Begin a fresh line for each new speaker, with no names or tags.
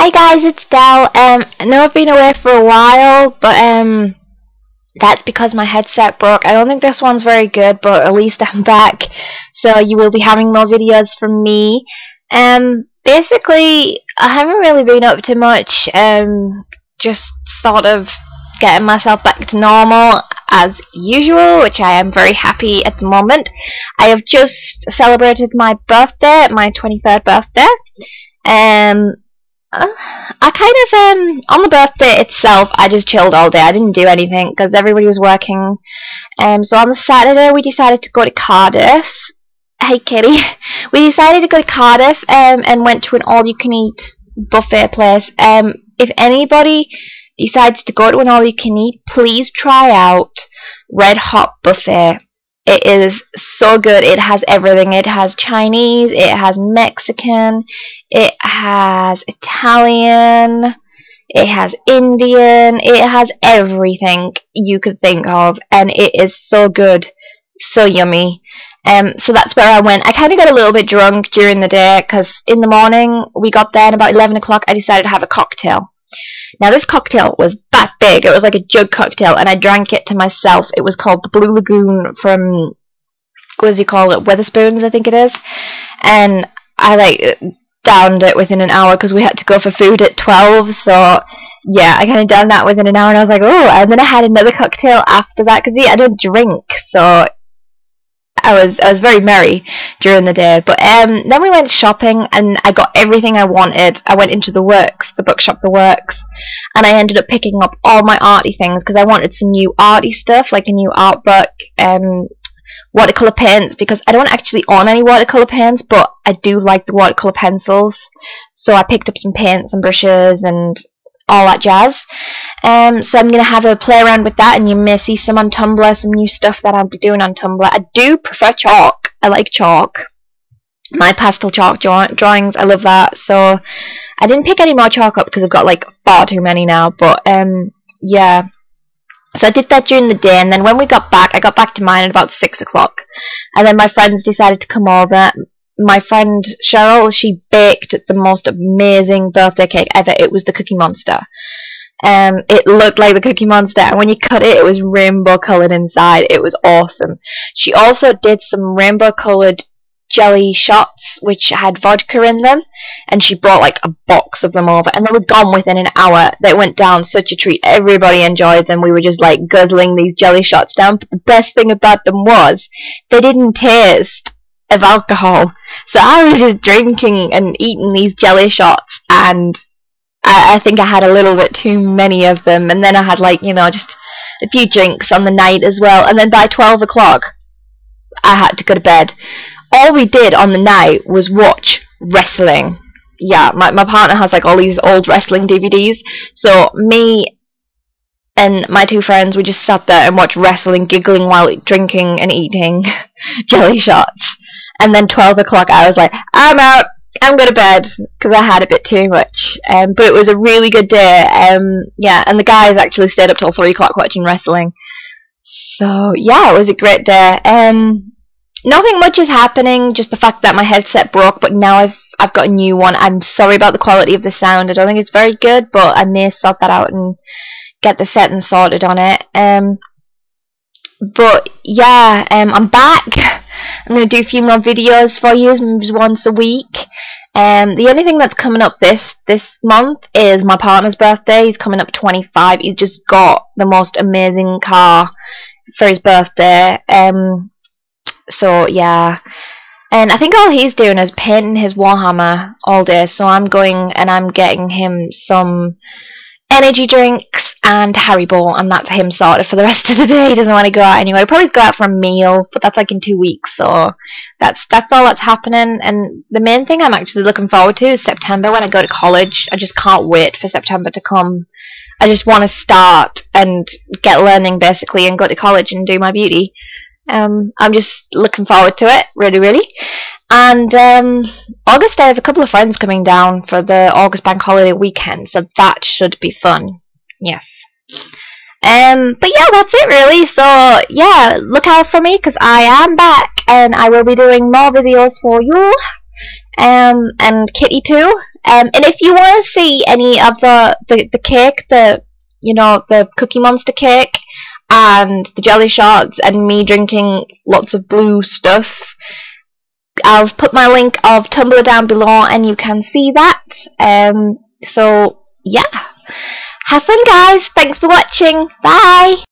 Hi guys, it's Del. Um, I know I've been away for a while, but um, that's because my headset broke. I don't think this one's very good, but at least I'm back. So you will be having more videos from me. Um, basically, I haven't really been up to much. Um, just sort of getting myself back to normal as usual, which I am very happy at the moment. I have just celebrated my birthday, my 23rd birthday. Um, kind of um on the birthday itself, I just chilled all day. I didn't do anything because everybody was working. Um, so on the Saturday we decided to go to Cardiff. Hey Kitty, we decided to go to Cardiff um and went to an all-you-can-eat buffet place. Um, if anybody decides to go to an all-you-can-eat, please try out Red Hot Buffet. It is so good. It has everything. It has Chinese, it has Mexican, it has Italian, it has Indian, it has everything you could think of, and it is so good, so yummy. Um, so that's where I went. I kind of got a little bit drunk during the day because in the morning we got there and about 11 o'clock I decided to have a cocktail. Now this cocktail was that big. It was like a jug cocktail, and I drank it to myself. It was called the Blue Lagoon from what does he call it? Wetherspoons, I think it is. And I like downed it within an hour because we had to go for food at twelve. So yeah, I kind of downed that within an hour, and I was like, oh. And then I had another cocktail after that because yeah, I didn't drink, so I was I was very merry during the day. But um, then we went shopping and I got everything I wanted. I went into the works, the bookshop, the works, and I ended up picking up all my arty things because I wanted some new arty stuff, like a new art book, um, watercolor paints because I don't actually own any watercolor paints, but I do like the watercolor pencils. So I picked up some paints and brushes and all that jazz. Um, so I'm going to have a play around with that, and you may see some on Tumblr, some new stuff that I'll be doing on Tumblr. I do prefer chalk. I like chalk. My pastel chalk draw drawings, I love that. So I didn't pick any more chalk up because I've got like far too many now. But um, yeah. So I did that during the day, and then when we got back, I got back to mine at about six o'clock, and then my friends decided to come over my friend Cheryl, she baked the most amazing birthday cake ever. It was the Cookie Monster. Um, it looked like the Cookie Monster, and when you cut it, it was rainbow colored inside. It was awesome. She also did some rainbow colored jelly shots, which had vodka in them, and she brought like a box of them over, and they were gone within an hour. They went down such a treat. Everybody enjoyed them. We were just like guzzling these jelly shots down. But the best thing about them was they didn't taste of alcohol. So I was just drinking and eating these jelly shots, and I, I think I had a little bit too many of them. And then I had like you know just a few drinks on the night as well. And then by twelve o'clock, I had to go to bed. All we did on the night was watch wrestling. Yeah, my my partner has like all these old wrestling DVDs. So me and my two friends we just sat there and watched wrestling, giggling while drinking and eating jelly shots. And then 12 o'clock, I was like, I'm out. I'm going to bed because I had a bit too much. Um, but it was a really good day. Um, yeah, and the guys actually stayed up till 3 o'clock watching wrestling. So, yeah, it was a great day. Um, nothing much is happening, just the fact that my headset broke, but now I've I've got a new one. I'm sorry about the quality of the sound. I don't think it's very good, but I may sort that out and get the setting sorted on it. Um, but yeah, um, I'm back. I'm going to do a few more videos for you, maybe once a week. Um, the only thing that's coming up this this month is my partner's birthday. He's coming up 25. He's just got the most amazing car for his birthday. Um, so yeah, and I think all he's doing is painting his Warhammer all day. So I'm going and I'm getting him some energy drinks and Haribo, and that's him sorted for the rest of the day. He doesn't want to go out anyway. He'll probably go out for a meal, but that's like in two weeks, so that's that's all that's happening. And the main thing I'm actually looking forward to is September when I go to college. I just can't wait for September to come. I just want to start and get learning basically and go to college and do my beauty. Um, I'm just looking forward to it, really, really. And um, August, I have a couple of friends coming down for the August bank holiday weekend, so that should be fun. Yes. Um, but yeah, that's it really. So yeah, look out for me because I am back and I will be doing more videos for you. um, and Kitty too. Um, and if you want to see any of the, the, the cake, the you know the Cookie Monster cake, and the jelly shots, and me drinking lots of blue stuff, I'll put my link of Tumblr down below, and you can see that. Um, so yeah, have fun, guys. Thanks for watching. Bye.